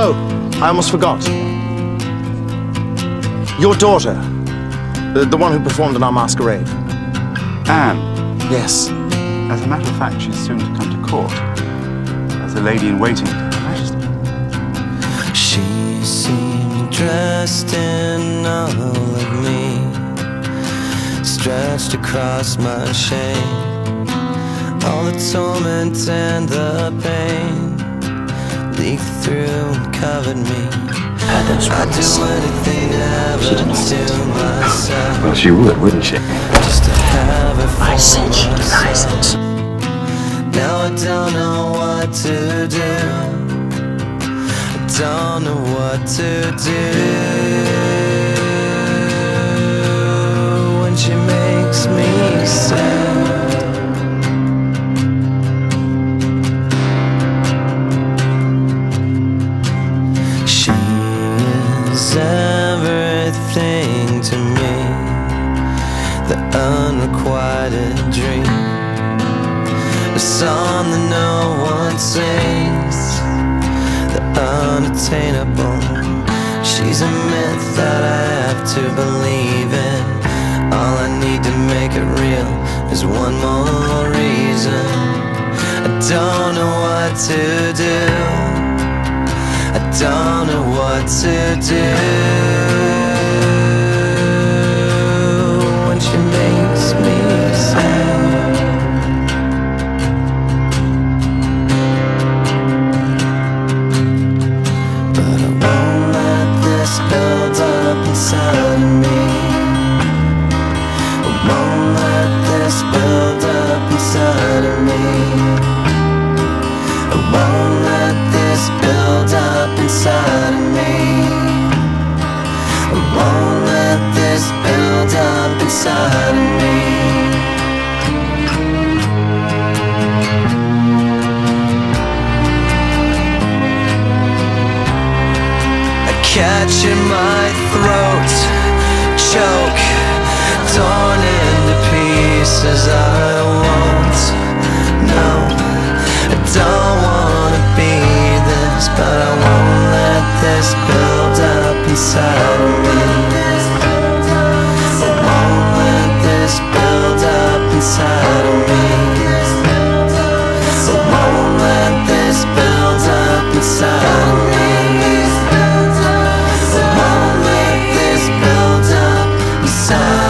Oh, I almost forgot. Your daughter, the, the one who performed in our masquerade. Anne, Yes. as a matter of fact, she's soon to come to court as a lady in waiting to Her Majesty. She seemed dressed in all of me, stretched across my shame. All the torment and the pain leaked through and covered me. I'd do anything ever to myself Well, she would, wouldn't she? just to have it I said she denies it. Now I don't know what to do. I don't know what to do when she makes me sad. Everything to me, the unrequited dream. A song that no one sings, the unattainable. She's a myth that I have to believe in. All I need to make it real is one more reason. I don't know what to do. I don't know what to do inside of me. I catch in my throat, choke, torn into pieces. I won't, no, I don't wanna be this, but I won't let this build up inside sun.